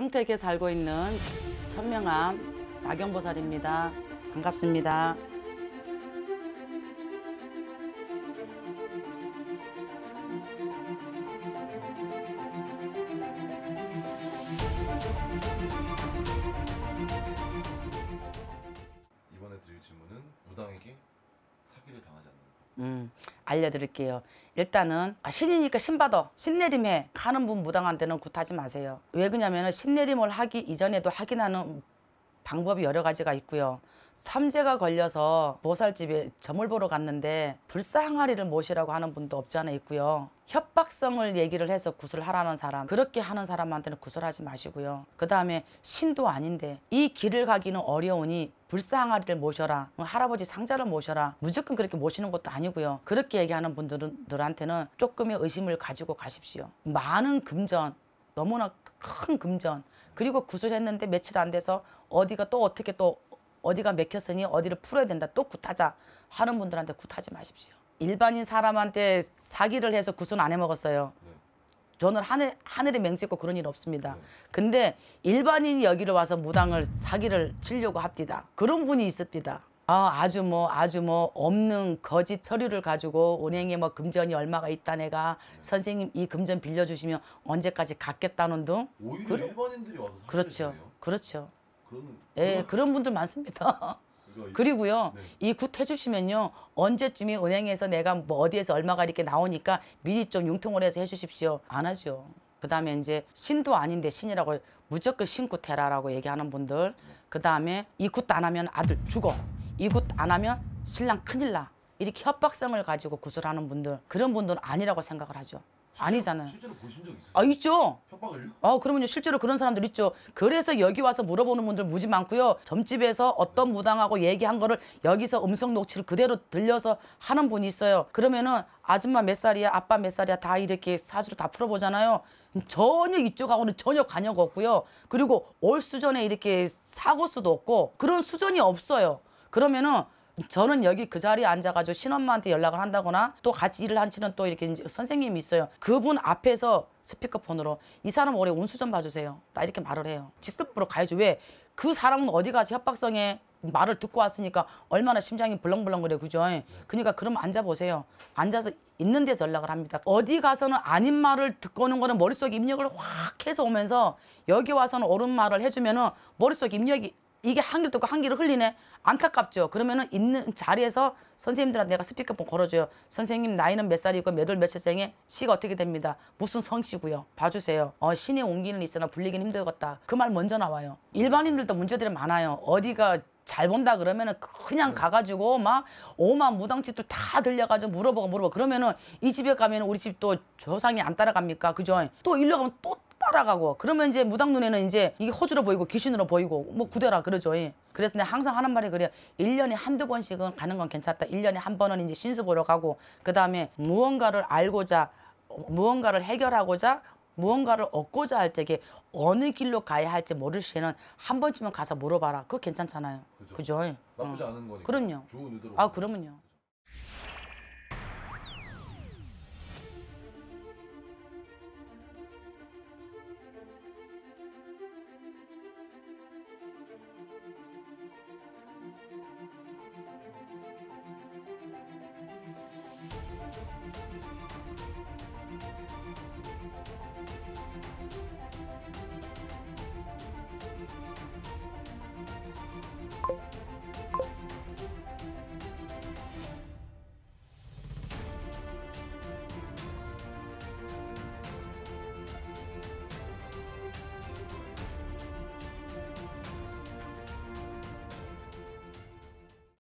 평택에 살고 있는 천명암 나경보살입니다. 반갑습니다. 음, 알려드릴게요. 일단은 아, 신이니까 신받아 신내림해 하는 분 무당한테는 굿하지 마세요. 왜 그러냐면 신내림을 하기 이전에도 확인하는 방법이 여러 가지가 있고요. 삼재가 걸려서 보살집에 점을 보러 갔는데 불사항아리를 모시라고 하는 분도 없지 않아 있고요. 협박성을 얘기를 해서 구슬하라는 사람 그렇게 하는 사람한테는 구슬하지 마시고요. 그 다음에 신도 아닌데 이 길을 가기는 어려우니 불사항아리를 모셔라 할아버지 상자를 모셔라 무조건 그렇게 모시는 것도 아니고요. 그렇게 얘기하는 분들한테는 조금의 의심을 가지고 가십시오. 많은 금전 너무나 큰 금전 그리고 구슬했는데 며칠 안 돼서 어디가 또 어떻게 또 어디가 맥혔으니 어디를 풀어야 된다 또 굿하자 하는 분들한테 굿하지 마십시오. 일반인 사람한테 사기를 해서 구슬 안 해먹었어요. 네. 저는 하늘, 하늘에 맹세고 그런 일 없습니다. 네. 근데 일반인이 여기로 와서 무당을 사기를 치려고 합디다. 그런 분이 있습니다. 아, 아주 뭐 아주 뭐 없는 거짓 서류를 가지고 은행에 뭐 금전이 얼마가 있다 내가 선생님 이 금전 빌려주시면 언제까지 갚겠다는 등 오히려 그러- 일반인들이 와서 그렇죠. 치네요. 그렇죠. 그런 예, 그런 분들 많습니다. 그리고요, 네. 이굿 해주시면요, 언제쯤이 은행에서 내가 뭐 어디에서 얼마가 이렇게 나오니까 미리 좀 융통을 해서 해주십시오. 안 하죠. 그 다음에 이제 신도 아닌데 신이라고 무조건 신굿 해라라고 얘기하는 분들. 그 다음에 이굿 안 하면 아들 죽어. 이굿 안 하면 신랑 큰일 나. 이렇게 협박성을 가지고 구슬하는 분들. 그런 분들은 아니라고 생각을 하죠. 아니잖아요. 실제로 보신 적 있으세요? 아, 있죠. 협박을요? 아, 그러면요. 실제로 그런 사람들 있죠. 그래서 여기 와서 물어보는 분들 무지 많고요. 점집에서 어떤 무당하고 얘기한 거를 여기서 음성 녹취를 그대로 들려서 하는 분이 있어요. 그러면은 아줌마 몇 살이야, 아빠 몇 살이야 다 이렇게 사주로 다 풀어보잖아요. 전혀 이쪽하고는 전혀 관여가 없고요. 그리고 올 수전에 이렇게 사고 수도 없고 그런 수전이 없어요. 그러면은 저는 여기 그 자리에 앉아가지고 신엄마한테 연락을 한다거나 또 같이 일을 하시는 또 이렇게 선생님이 있어요. 그분 앞에서 스피커폰으로 이 사람 올해 운수 좀 봐주세요. 나 이렇게 말을 해요. 직접으로 가야죠. 왜? 그 사람은 어디 가서 협박성에 말을 듣고 왔으니까 얼마나 심장이 벌렁벌렁거려 그죠? 그러니까 그럼 앉아보세요. 앉아서 있는 데서 연락을 합니다. 어디 가서는 아닌 말을 듣고 오는 거는 머릿속에 입력을 확 해서 오면서 여기 와서는 옳은 말을 해주면 은 머릿속 입력이 이게 한 귀를 듣고 한 귀를 흘리네. 안타깝죠. 그러면은 있는 자리에서 선생님들한테 내가 스피커폰 걸어줘요. 선생님 나이는 몇 살이고 몇월 며칠생에 시가 어떻게 됩니다. 무슨 성씨고요. 봐주세요. 어, 신이 옮기는 있으나 불리긴 힘들겠다. 그 말 먼저 나와요. 일반인들도 문제들이 많아요. 어디가 잘 본다 그러면은 그냥 가가지고 막 오만 무당집들 다 들려가지고 물어보고 물어보고 그러면은 이 집에 가면 우리 집 또 조상이 안 따라갑니까? 그죠? 또 일로 가면 또 따라가고 그러면 이제 무당 눈에는 이제 이게 허주로 보이고 귀신으로 보이고 뭐 구대라 그러죠. 예. 그래서 내가 항상 하는 말이 그래요. 일년에 한두 번씩은 가는 건 괜찮다. 일년에 한 번은 이제 신수 보러 가고 그다음에 무언가를 알고자 무언가를 해결하고자 무언가를 얻고자 할 때게 어느 길로 가야 할지 모를 시에는 한 번쯤은 가서 물어봐라. 그거 괜찮잖아요. 그죠. 그죠? 예. 나쁘지 어. 않은 거니까. 그럼요. 좋은 의도로. 아, 그러면요.